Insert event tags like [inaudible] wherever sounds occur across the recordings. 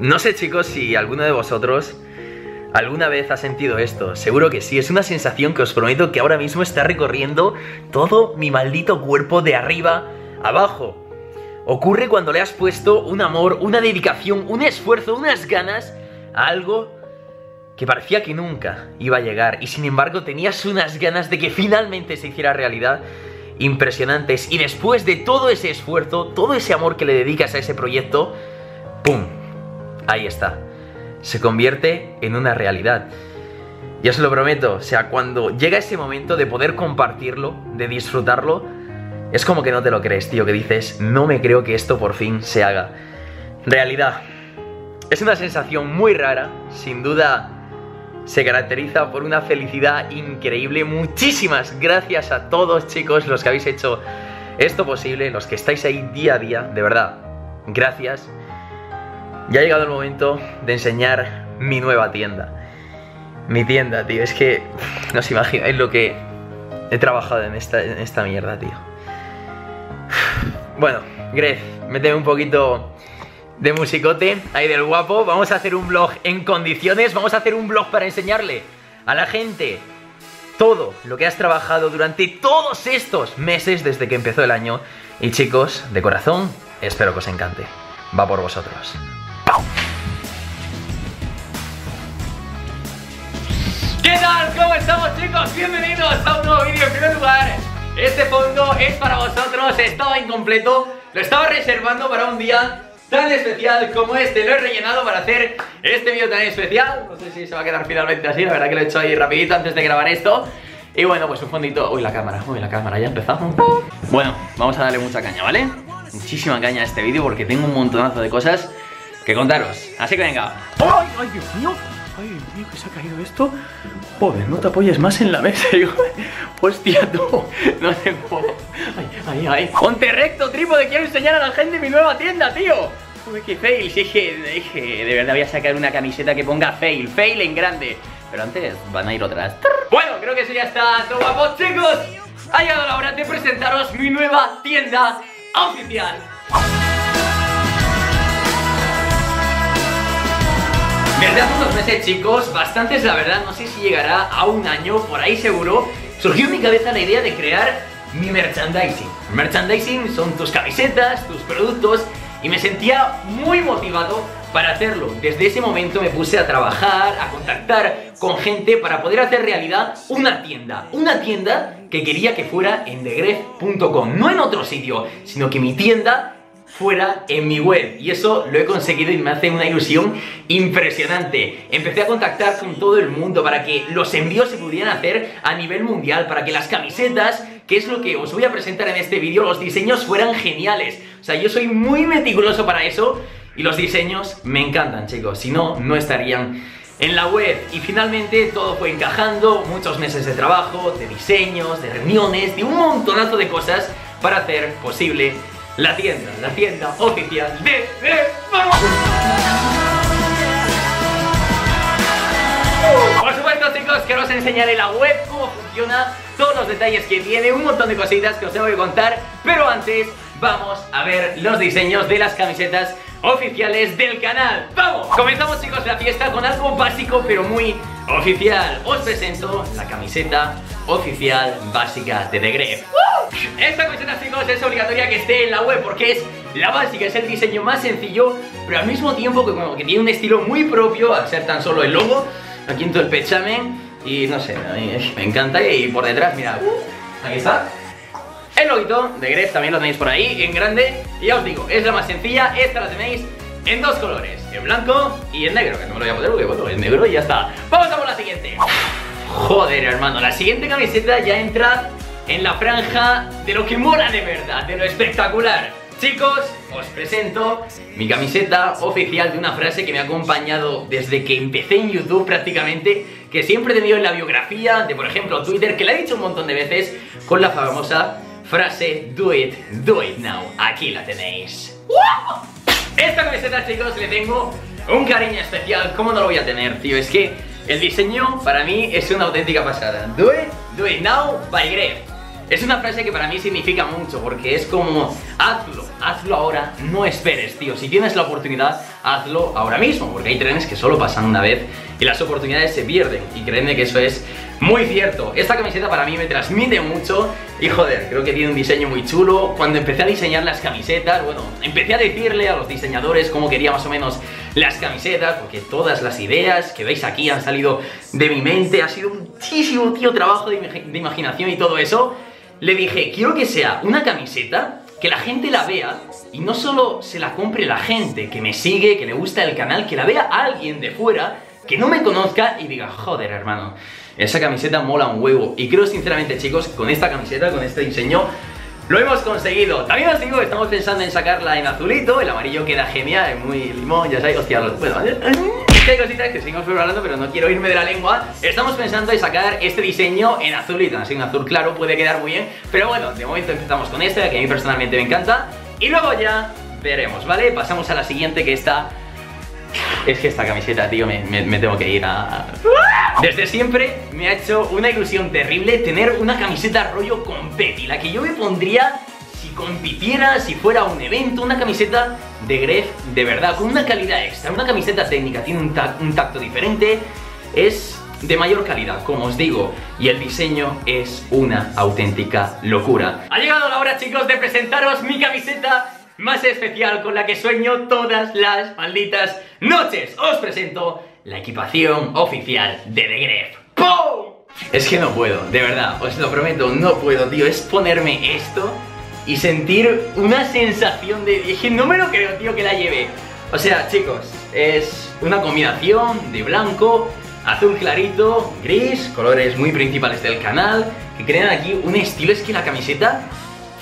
No sé chicos si alguno de vosotros alguna vez ha sentido esto. Seguro que sí. Es una sensación que os prometo que ahora mismo está recorriendo todo mi maldito cuerpo de arriba abajo. Ocurre cuando le has puesto un amor, una dedicación, un esfuerzo, unas ganas a algo que parecía que nunca iba a llegar y sin embargo tenías unas ganas de que finalmente se hiciera realidad impresionantes y después de todo ese esfuerzo, todo ese amor que le dedicas a ese proyecto, ¡pum! Ahí está. Se convierte en una realidad. Ya os lo prometo, o sea, cuando llega ese momento de poder compartirlo, de disfrutarlo, es como que no te lo crees, tío, que dices, no me creo que esto por fin se haga. Realidad. Es una sensación muy rara, sin duda se caracteriza por una felicidad increíble. Muchísimas gracias a todos chicos los que habéis hecho esto posible, los que estáis ahí día a día, de verdad. Gracias. Ya ha llegado el momento de enseñar mi nueva tienda. Mi tienda, tío. Es que no os imagináis lo que he trabajado en esta, en esta mierda, tío. [sighs] Bueno, Gref, méteme un poquito de musicote, ahí del guapo. Vamos a hacer un vlog en condiciones. Vamos a hacer un vlog para enseñarle a la gente todo lo que has trabajado durante todos estos meses desde que empezó el año. Y chicos, de corazón, espero que os encante. Va por vosotros. Tal? ¿Cómo estamos chicos? Bienvenidos a un nuevo vídeo. En primer lugar, este fondo es para vosotros. Estaba incompleto. Lo estaba reservando para un día tan especial como este Lo he rellenado para hacer este vídeo tan especial No sé si se va a quedar finalmente así, la verdad que lo he hecho ahí rapidito antes de grabar esto Y bueno, pues un fondito... Uy, la cámara, uy, la cámara, ya empezamos Bueno, vamos a darle mucha caña, ¿vale? Muchísima caña a este vídeo porque tengo un montonazo de cosas que contaros Así que venga ¡Ay, ay, Dios mío! ¡Ay, Dios que se ha caído esto! Joder, no te apoyes más en la mesa, hijo. Hostia, tú. No te puedo. Ay, ay, ay. Ponte recto, trípode. Quiero enseñar a la gente mi nueva tienda, tío. Uy, qué fail. Si es que, de verdad voy a sacar una camiseta que ponga fail. Fail en grande. Pero antes van a ir otras. Bueno, creo que eso ya está todo chicos. Ha llegado la hora de presentaros mi nueva tienda oficial. Desde hace unos meses, chicos, bastantes la verdad, no sé si llegará a un año, por ahí seguro, surgió en mi cabeza la idea de crear mi merchandising. Merchandising son tus camisetas, tus productos, y me sentía muy motivado para hacerlo. Desde ese momento me puse a trabajar, a contactar con gente para poder hacer realidad una tienda. Una tienda que quería que fuera en degref.com, no en otro sitio, sino que mi tienda fuera en mi web y eso lo he conseguido y me hace una ilusión impresionante. Empecé a contactar con todo el mundo para que los envíos se pudieran hacer a nivel mundial, para que las camisetas, que es lo que os voy a presentar en este vídeo, los diseños fueran geniales. O sea, yo soy muy meticuloso para eso y los diseños me encantan, chicos. Si no, no estarían en la web y finalmente todo fue encajando, muchos meses de trabajo, de diseños, de reuniones, de un montonazo de cosas para hacer posible la tienda, la tienda oficial de Por supuesto chicos que os enseñaré la web, cómo funciona, todos los detalles que tiene, un montón de cositas que os tengo que contar, pero antes vamos a ver los diseños de las camisetas oficiales del canal. ¡Vamos! Comenzamos chicos la fiesta con algo básico pero muy oficial. Os presento la camiseta oficial básica de The Gref Esta camiseta chicos es obligatoria que esté en la web porque es la básica, es el diseño más sencillo Pero al mismo tiempo que, tiene un estilo muy propio al ser tan solo el logo Aquí en todo el pechamen y no sé, me encanta y por detrás, mirad, aquí está. El loguito de Gref también lo tenéis por ahí, en grande Y ya os digo, es la más sencilla, esta la tenéis en dos colores En blanco y en negro, que no me lo voy a poner porque bueno, en negro y ya está. Vamos a por la siguiente. Joder, hermano, la siguiente camiseta ya entra en la franja de lo que mola de verdad, de lo espectacular Chicos, os presento mi camiseta oficial de una frase que me ha acompañado desde que empecé en YouTube prácticamente Que siempre he tenido en la biografía de, por ejemplo, Twitter, que la he dicho un montón de veces Con la famosa frase Do it, do it now. Aquí la tenéis. Esta camiseta, chicos, le tengo un cariño especial. ¿Cómo no lo voy a tener, tío? Es que el diseño para mí es una auténtica pasada. Do it, do it now by Gref. Es una frase que para mí significa mucho porque es como hazlo, hazlo ahora, no esperes, tío. Si tienes la oportunidad, hazlo ahora mismo, porque hay trenes que solo pasan una vez y las oportunidades se pierden. Y créeme que eso es muy cierto. Esta camiseta para mí me transmite mucho y joder, creo que tiene un diseño muy chulo. Cuando empecé a diseñar las camisetas, bueno, empecé a decirle a los diseñadores cómo quería más o menos las camisetas, porque todas las ideas que veis aquí han salido de mi mente, ha sido muchísimo, tío, trabajo de, de imaginación y todo eso le dije, quiero que sea una camiseta que la gente la vea y no solo se la compre la gente que me sigue, que le gusta el canal, que la vea alguien de fuera que no me conozca y diga, joder hermano, esa camiseta mola un huevo. Y creo sinceramente chicos, con esta camiseta, con este diseño, lo hemos conseguido. También os digo estamos pensando en sacarla en azulito, el amarillo queda genial, es muy limón, ya sabéis, hostia, bueno, [laughs] hay cositas que seguimos hablando, pero no quiero irme de la lengua. Estamos pensando en sacar este diseño en azulito, así en azul claro puede quedar muy bien, pero bueno, de momento empezamos con este, que a mí personalmente me encanta, y luego ya veremos, ¿vale? Pasamos a la siguiente que está... Es que esta camiseta, tío, me, me tengo que ir a... Desde siempre me ha hecho una ilusión terrible tener una camiseta rollo confetti, la que yo me pondría compitiera, si fuera un evento, una camiseta de Gref de verdad, con una calidad extra, una camiseta técnica, tiene un, tacto diferente, es de mayor calidad, como os digo, y el diseño es una auténtica locura. Ha llegado la hora, chicos, de presentaros mi camiseta más especial con la que sueño todas las malditas noches. Os presento la equipación oficial de The Gref. ¡Pum! Es que no puedo, de verdad, os lo prometo, no puedo, tío, es ponerme esto y sentir una sensación de... Dije, no me lo creo, tío, que la lleve. O sea, chicos, es una combinación de blanco, azul clarito, gris, colores muy principales del canal, que crean aquí un estilo, es que la camiseta,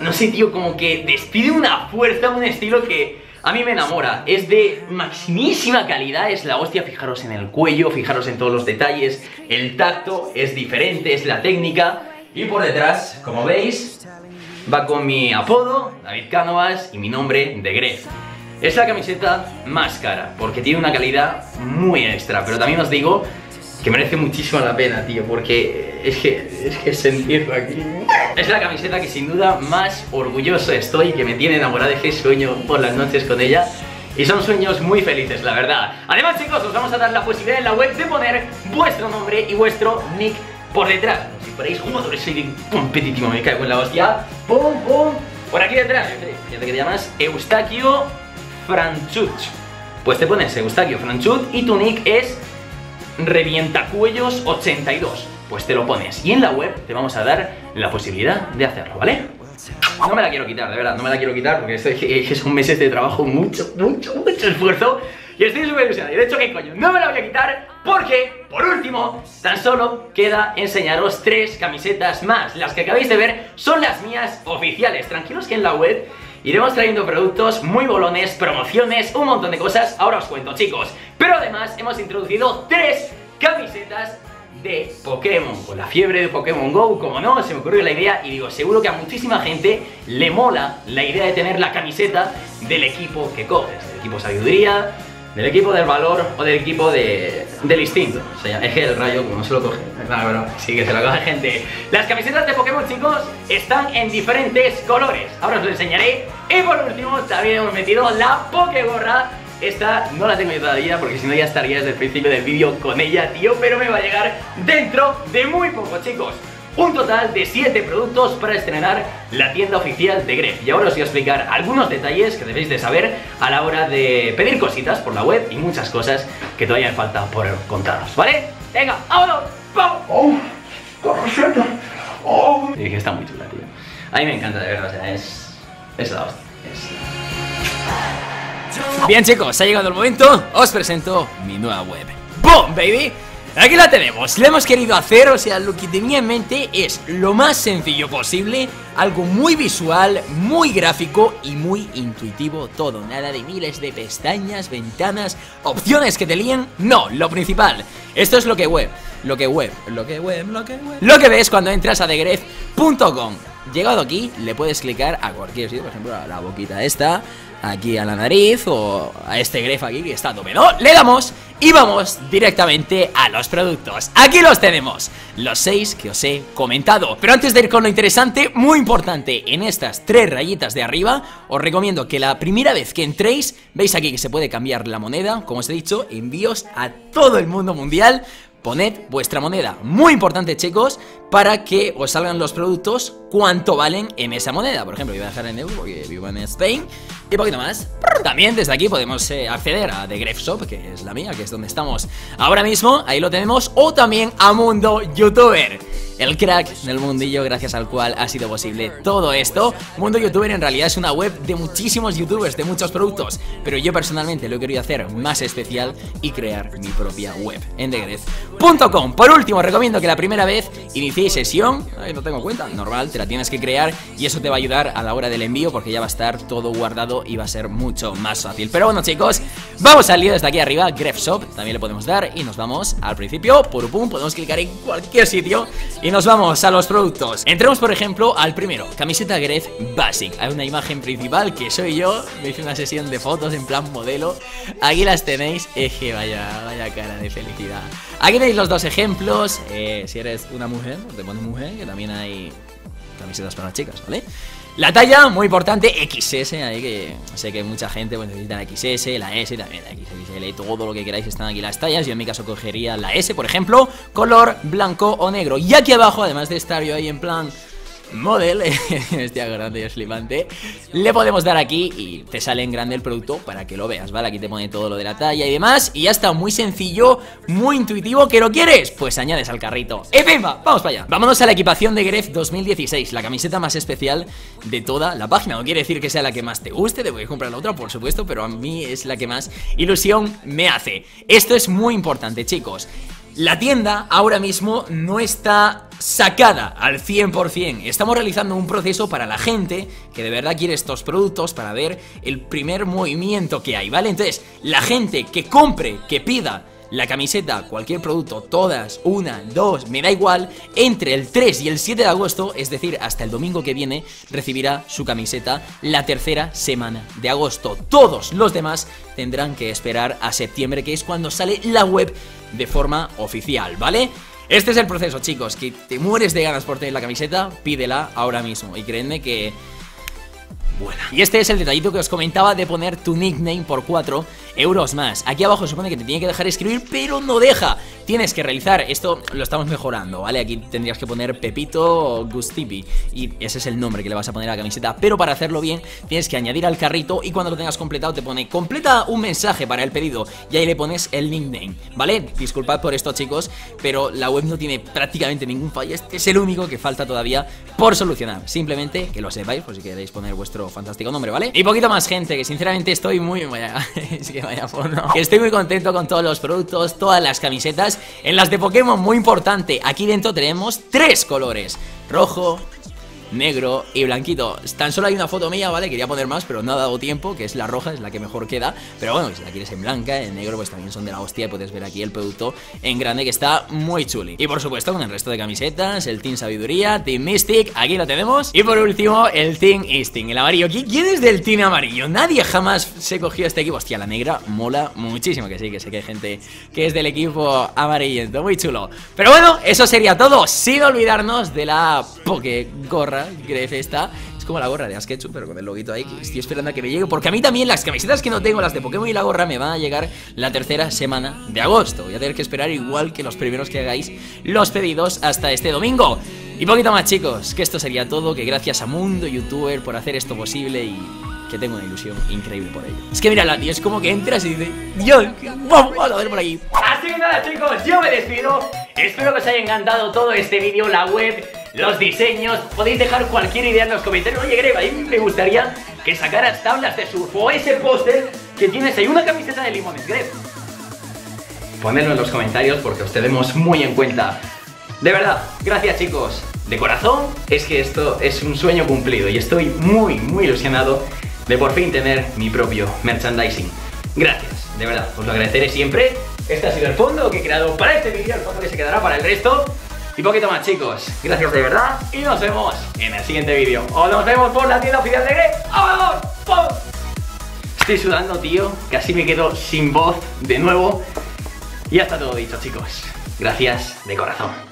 no sé, tío, como que despide una fuerza, un estilo que a mí me enamora. Es de maximísima calidad, es la hostia, fijaros en el cuello, fijaros en todos los detalles, el tacto es diferente, es la técnica. Y por detrás, como veis, va con mi apodo, David Cánovas, y mi nombre, de Gref. Es la camiseta más cara, porque tiene una calidad muy extra, pero también os digo que merece muchísimo la pena, tío, porque es que, es que sentirlo aquí... Es la camiseta que sin duda más orgulloso estoy, que me tiene enamorada, de que sueño por las noches con ella. Y son sueños muy felices, la verdad. Además, chicos, os vamos a dar la posibilidad en la web de poner vuestro nombre y vuestro nick por detrás. Si fuerais jugadores soy competitivo, me cago en la hostia. Pum, pum. Por aquí detrás, fíjate que te llamas Eustaquio Franchuch. Pues te pones Eustaquio Franchut y tu nick es revientacuellos82. Pues te lo pones y en la web te vamos a dar la posibilidad de hacerlo, ¿vale? No me la quiero quitar, de verdad, no me la quiero quitar porque esto [laughs] son meses de trabajo, mucho, mucho, mucho esfuerzo y estoy súper ilusionado. Y de hecho, ¿qué coño? No me la voy a quitar porque, por último, tan solo queda enseñaros tres camisetas más. Las que acabáis de ver son las mías oficiales. Tranquilos que en la web iremos trayendo productos muy bolones, promociones, un montón de cosas. Ahora os cuento, chicos. Pero además hemos introducido tres camisetas de Pokémon Con la fiebre de Pokémon GO, como no, se me ocurrió la idea Y digo, seguro que a muchísima gente le mola la idea de tener la camiseta del equipo que coges Del equipo Sabiduría, del equipo del valor o del equipo de, del instinto. O sea, es que el rayo, como no se lo coge, claro, pero sí que se lo coge gente. Las camisetas de Pokémon, chicos, están en diferentes colores. Ahora os lo enseñaré. Y por último, también hemos metido la Pokégorra. Esta no la tengo yo todavía porque si no ya estaría desde el principio del vídeo con ella, tío. Pero me va a llegar dentro de muy poco, chicos un total de 7 productos para estrenar la tienda oficial de Gref. Y ahora os voy a explicar algunos detalles que debéis de saber a la hora de pedir cositas por la web y muchas cosas que todavía me falta por contaros, ¿vale? Venga, vámonos, ¡vamos! ¡Oh! ¡Oh! Y que está muy chula, tío. A mí me encanta, de verdad, o sea, es... Es la hostia. Bien chicos, ha llegado el momento, os presento mi nueva web. ¡Boom, baby! Aquí la tenemos, le hemos querido hacer, o sea, lo que tenía en mente es lo más sencillo posible Algo muy visual, muy gráfico y muy intuitivo todo. Nada de miles de pestañas, ventanas, opciones que te líen. No, lo principal, esto es lo que web, lo que web, lo que web, lo que web. Lo que ves cuando entras a degref.com Llegado aquí, le puedes clicar a cualquier sitio, por ejemplo a la boquita esta Aquí a la nariz o a este gref aquí que está tope, ¿no? Le damos Y vamos directamente a los productos. Aquí los tenemos, los seis que os he comentado. Pero antes de ir con lo interesante, muy importante En estas tres rayitas de arriba Os recomiendo que la primera vez que entréis Veis aquí que se puede cambiar la moneda Como os he dicho, envíos a todo el mundo mundial Poned vuestra moneda, muy importante chicos, para que os salgan los productos cuánto valen en esa moneda. Por ejemplo, yo voy a dejar en euro porque vivo en Spain y poquito más. También desde aquí podemos eh, acceder a The Gref Shop, que es la mía, que es donde estamos ahora mismo, ahí lo tenemos, o también a Mundo YouTuber el crack del mundillo gracias al cual ha sido posible todo esto. Mundo Youtuber en realidad es una web de muchísimos youtubers, de muchos productos, pero yo personalmente lo he querido hacer más especial y crear mi propia web en degrez.com. Por último, recomiendo que la primera vez iniciéis sesión, Ay, no tengo cuenta, normal, te la tienes que crear y eso te va a ayudar a la hora del envío porque ya va a estar todo guardado y va a ser mucho más fácil. Pero bueno chicos, vamos al lío desde aquí arriba, Gref Shop, también le podemos dar y nos vamos al principio, por pum, podemos clicar en cualquier sitio y nos vamos a los productos. Entremos por ejemplo al primero Camiseta Gref Basic. Hay una imagen principal que soy yo Me hice una sesión de fotos en plan modelo. Aquí las tenéis Eje, vaya, vaya cara de felicidad. Aquí tenéis los dos ejemplos. Eh, Si eres una mujer, te pones mujer Que también hay camisetas para las chicas, ¿vale? La talla, muy importante, XS, ahí que sé que mucha gente necesita la XS, la S, también la XXL, todo lo que queráis están aquí las tallas. Yo en mi caso cogería la S, por ejemplo, color blanco o negro. Y aquí abajo, además de estar yo ahí en plan Model, [laughs] este grande y flipante Le podemos dar aquí y te sale en grande el producto para que lo veas, ¿vale? Aquí te pone todo lo de la talla y demás Y ya está, muy sencillo, muy intuitivo ¿Que lo quieres? Pues añades al carrito ¡Y vamos para allá! Vámonos a la equipación de Gref 2016 La camiseta más especial de toda la página No quiere decir que sea la que más te guste Te voy a comprar la otra, por supuesto Pero a mí es la que más ilusión me hace Esto es muy importante, chicos la tienda ahora mismo no está sacada al 100%. Estamos realizando un proceso para la gente que de verdad quiere estos productos para ver el primer movimiento que hay, ¿vale? Entonces, la gente que compre, que pida la camiseta, cualquier producto, todas, una, dos, me da igual, entre el 3 y el 7 de agosto, es decir, hasta el domingo que viene, recibirá su camiseta la tercera semana de agosto. Todos los demás tendrán que esperar a septiembre, que es cuando sale la web de forma oficial, ¿vale? Este es el proceso, chicos, que te mueres de ganas por tener la camiseta, pídela ahora mismo. Y créanme que y este es el detallito que os comentaba de poner tu nickname por 4 euros más. Aquí abajo se supone que te tiene que dejar escribir, pero no deja. Tienes que realizar, esto lo estamos mejorando, ¿vale? Aquí tendrías que poner Pepito Gustipi y ese es el nombre que le vas a poner a la camiseta. Pero para hacerlo bien, tienes que añadir al carrito y cuando lo tengas completado te pone completa un mensaje para el pedido y ahí le pones el nickname, ¿vale? Disculpad por esto, chicos, pero la web no tiene prácticamente ningún fallo. Este es el único que falta todavía por solucionar. Simplemente que lo sepáis, por si queréis poner vuestro fantástico nombre, ¿vale? Y poquito más, gente, que sinceramente estoy muy... [laughs] Vaya, es que vaya. Que estoy muy contento con todos los productos, todas las camisetas. En las de Pokémon, muy importante, aquí dentro tenemos tres colores. Rojo, negro y blanquito. Tan solo hay una foto mía, ¿vale? Quería poner más, pero no ha dado tiempo Que es la roja, es la que mejor queda. Pero bueno, si la quieres en blanca, en negro Pues también son de la hostia y puedes ver aquí el producto En grande que está muy chuli. Y por supuesto con el resto de camisetas El Team Sabiduría, Team Mystic, aquí lo tenemos. Y por último, el Team Instinct El amarillo, ¿quién es del Team Amarillo? Nadie jamás se cogió este equipo. Hostia, la negra mola muchísimo Que sí, que sé que hay gente que es del equipo amarillento. Muy chulo. Pero bueno, eso sería todo Sin olvidarnos de la Poké Gorra Gref esta Es como la gorra de Asketchup, pero con el loguito ahí Estoy esperando a que me llegue Porque a mí también las camisetas que no tengo Las de Pokémon y la gorra me van a llegar La tercera semana de agosto Voy a tener que esperar igual que los primeros que hagáis Los pedidos hasta este domingo Y poquito más chicos Que esto sería todo Que gracias a Mundo Youtuber Por hacer esto posible y que tengo una ilusión increíble por ello. Es que mira, la es como que entras y dices, Dios, vamos a ver por aquí. Así que nada chicos, yo me despido. Espero que os haya encantado todo este vídeo, la web los diseños. Podéis dejar cualquier idea en los comentarios. Oye, Greba, a mí me gustaría que sacaras tablas de surf o ese póster que tienes ahí, una camiseta de limones, Greb. Ponedlo en los comentarios porque os tenemos muy en cuenta. De verdad, gracias chicos. De corazón, es que esto es un sueño cumplido y estoy muy, muy ilusionado de por fin tener mi propio merchandising. Gracias, de verdad, os lo agradeceré siempre. Este ha sido el fondo que he creado para este vídeo, el fondo que se quedará para el resto y poquito más chicos. Gracias de verdad y nos vemos en el siguiente vídeo. O nos vemos por la tienda oficial de Grey. ¡Vamos! Estoy sudando, tío. Casi me quedo sin voz de nuevo. ya está todo dicho, chicos. Gracias de corazón.